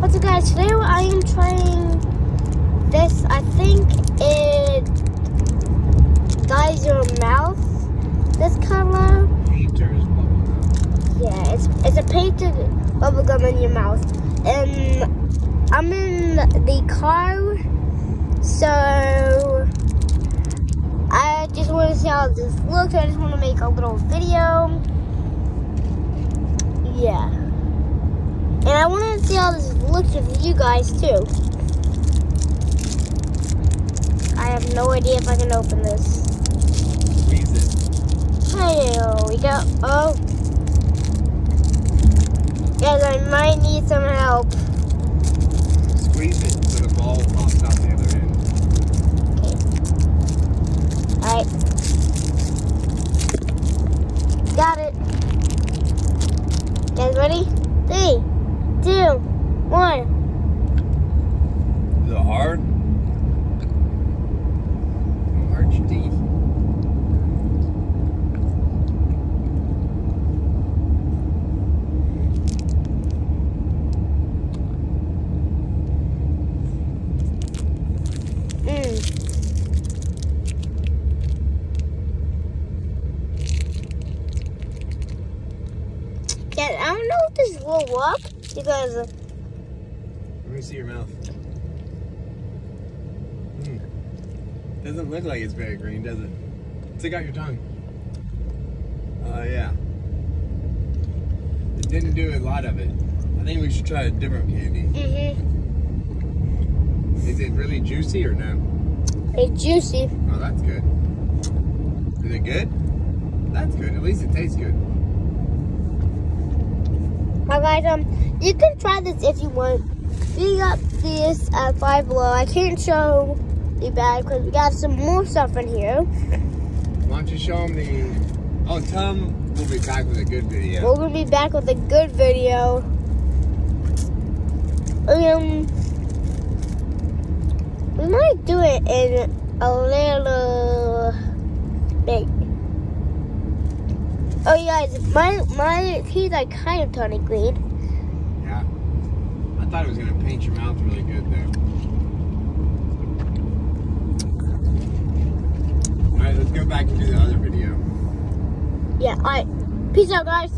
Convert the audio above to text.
What's up guys, today I am trying this, I think it dyes your mouth this color. Painter's bubblegum. Yeah, it's, it's a painted bubblegum in your mouth. And I'm in the car, so I just want to see how this looks. I just want to make a little video. Yeah. And I want to see how this looks at you guys too. I have no idea if I can open this. Squeeze it. Here we go. Oh. Guys, I might need some help. Squeeze it so the ball pops out the other end. Alright. Got it. Guys, ready? Three, two, one. Is it hard? Arch teeth. Mm. Yeah, I don't know if this will work because me see your mouth. Hmm. Doesn't look like it's very green, does it? Stick out your tongue. Oh, yeah. It didn't do a lot of it. I think we should try a different candy. mm-hmm, Is it really juicy or no? it's juicy. Oh, that's good. Is it good? That's good. At least it tastes good. Now, guys, um, you can try this if you want. We got this at Five Below. I can't show the bag because we got some more stuff in here. Why don't you show them the... Oh, tell them we'll be back with a good video. We're gonna be back with a good video. Um, we might do it in a little bit. Oh, you guys, my my teeth are kind of turning green. Thought it was going to paint your mouth really good there. Alright, let's go back and do the other video. Yeah. All right. Peace out, guys.